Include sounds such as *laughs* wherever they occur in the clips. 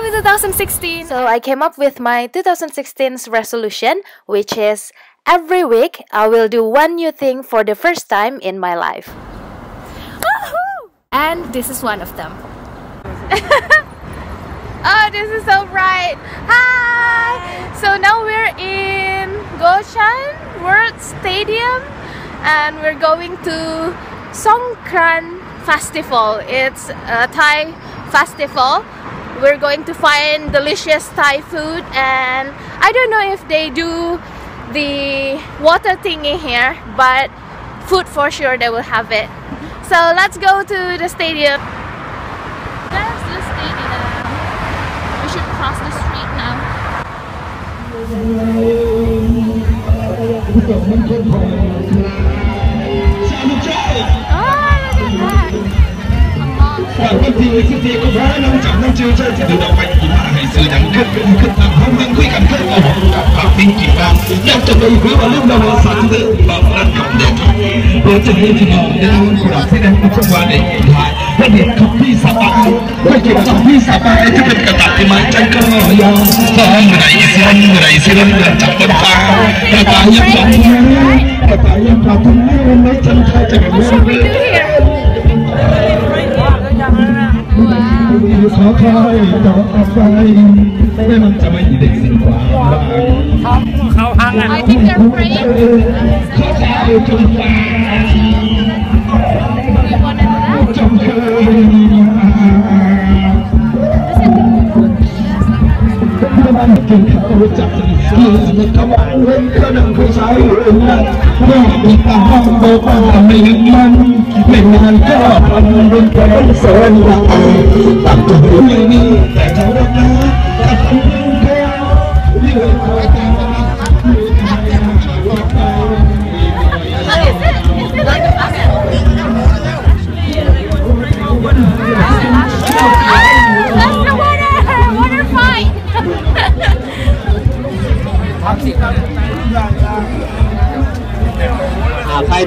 Happy 2016! So I came up with my 2016's resolution, which is every week I will do one new thing for the first time in my life. And this is one of them. *laughs* oh, this is so bright! Hi! So now we're in Goshan World Stadium and we're going to Songkran Festival. It's a Thai festival. We're going to find delicious Thai food and I don't know if they do the water thingy here, but food for sure they will have it. So let's go to the stadium. There's the stadium. We should cross the street now. หวังว่าทีที่ดีก็เพาน้ำจับน้ำจืดเจ้าที่เอาไปกี่มาให้สื่อดังขึ้ดเป็นขึ้นตามห้องนั่งคุยกันแค่โอ้โหกับปากปิ้งกี่บ้างนั่งจะไปหรือว่าเรื่องเราสามเดือนบางรันกับเด็กเราจะให้ที่น้องด้รู้กระที่ได้รู้ทุกวันในเองได้ไม่เห็นคำพี่สบายไม่เกี่ยวกับพี่สบายที่เป็นกระตับที่มันใจก็ยอมตอนไหนสิรันไหนสิรันจับบนฟ้ากระต่ายยังจับกระต่ายยังจับทำไมไม่ฉันใครจะเป็นรื่ ขอคอยต่อไปไม่มันจะไม่ได้สิ่งกว่าเขาพังอะ I think they're free. ขอคอยจงฟ้า You wanna do that? จงเคย กินข้าวรู้จักกินในกำลังเล่นก็นั่งผู้ชายเรื่องนั้นแม่มีตาห้องโบกว่าไม่ยังมันไม่นานก็ทำเป็นแผลเส้นยาวตัดตัวอย่างนี้แต่เขารักน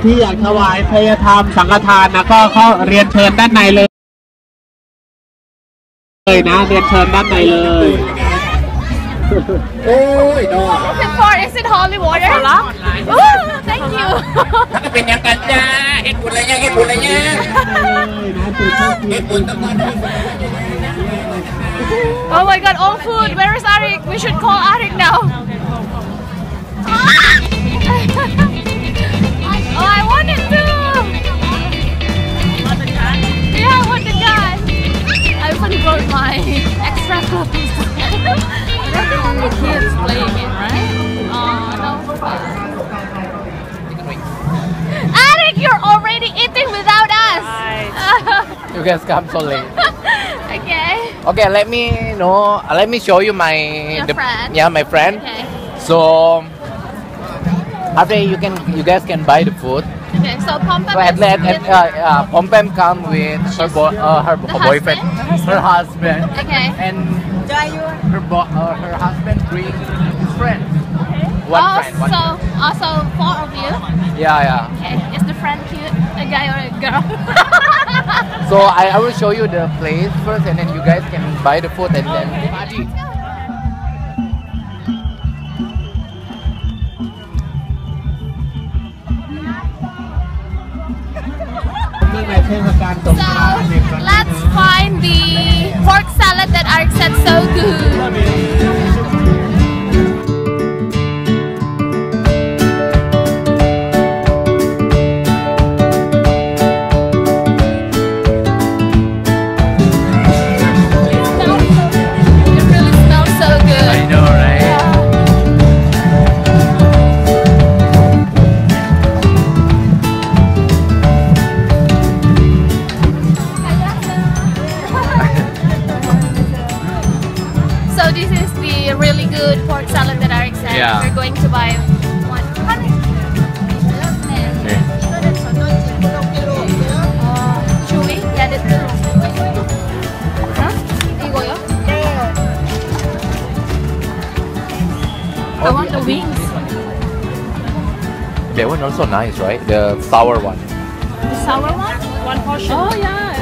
ที่อยากถวายพยธรรมสังฆทานนะก็เข้าเรียนเชิญด้านในเลยเลยนะเรียนเชิญด้านในเลยโอ้ยดอก Open for is it holy water? Ooh, thank you. เป็นยังกันจ้าเห็ดบุญอะไรเนี่ยเห็ดบุญอะไรเนี่ยเห็ดบุญต้องมา Oh my god, all food. Where is Arik? We should call Arik now. You guys come so late. *laughs* okay. Okay, let me know. Let me show you my Your friend. yeah my friend. Okay. So after you can you guys can buy the food. Okay, so Pom Pom So at, is at, at uh, uh, Pom Pam come with her bo- uh, her, The her boyfriend, her husband, Okay. and her bo- uh, her husband bring his friend. One oh, friend. One so also four of you. Yeah, yeah. Okay, a guy or a girl. *laughs* so I, I will show you the place first and then you guys can buy the food and then party. So let's find the pork salad that Ark said so good. going to buy one. Uh, chewy? Yeah, that's good. Huh? 이거요? I want the wings. That one also nice, right? The sour one. The sour one? One portion. Oh yeah.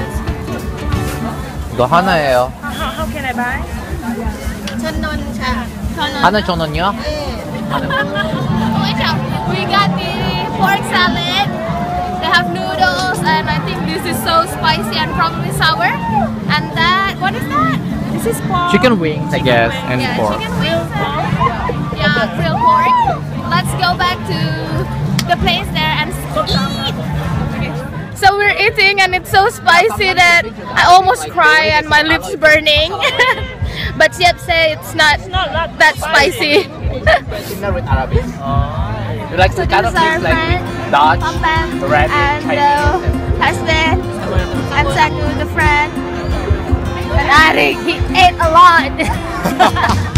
이거 하나예요. How, how can I buy? 하나 전원이요? *laughs* Watch out. We got the pork salad. They have noodles, and I think this is so spicy and probably sour. And that, what is that? This is pork. Chicken wings, I guess, and yeah, pork. chicken wings. and- Yeah, grilled pork. Let's go back to the place there and eat. So we're eating, and it's so spicy that I almost cry and my lips burning. *laughs* but Siep say it's not, that spicy. Dinner with Arabic. You like So the kind of things like friend, Dutch, Arabic, and Chinese, uh, and- husband, and Sagu, the friend. And he ate a lot. *laughs*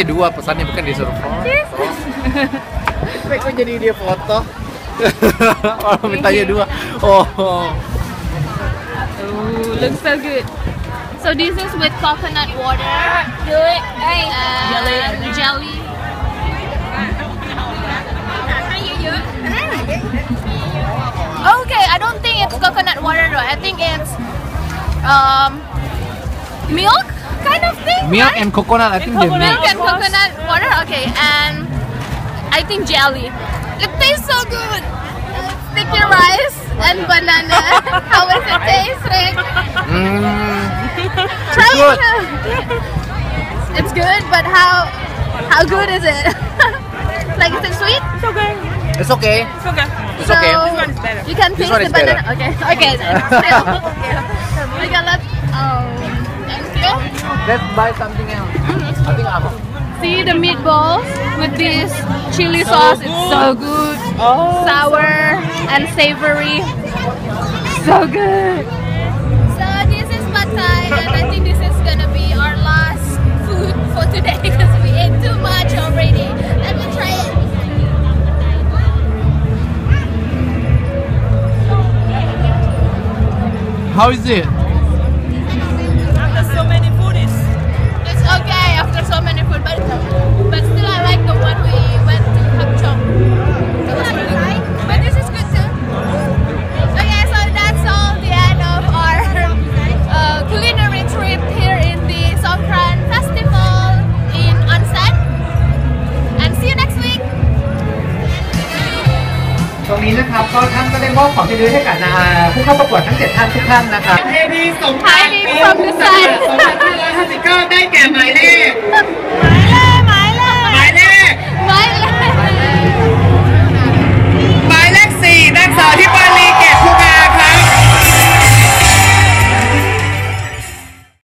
Oke. Maksudnya dua pesannya bukan di server. Yes. Tapi kok jadi dia foto? *laughs* Orang mintanya dua. Oh. Ooh, looks so good. So this is with coconut water and jelly. Okay, I don't think it's coconut water though. I think it's um milk kind of thing. Milk right? and coconut, I think they milk and coconut water. Okay, and I think jelly. It tastes so good. Sticky rice and banana. *laughs* How does it taste, Rick? Mm, Try good. it. It's good, but how how good is it? *laughs* like is it sweet? it's okay. It's okay. It's okay. so okay. You can taste the is better. banana. Okay. Okay. Then. *laughs* Still. okay. Let's. Oh. Thank. Let's buy something else. I think I'm. See the meatballs with this chili sauce. It's so good. Oh, Sour and savory. So good. So this is pad thai, and I think this is gonna be our last food for today *laughs* because we ate too much already. Let me try it. How is it? So many food, but but still I like the one we went to Hapchong. It was really good. But this is good too. Okay, so that's all the end of our uh, culinary trip here in the Songkran Festival in Onsan. And see you next week. ตรงนี้นะครับก็ท่านก็ได้มอบของที่ระลึกให้กับอ่าผู้เข้าประกวดทั้งเจ็ดท่านทุกท่านนะครับเทพีสง Hiding from the sun.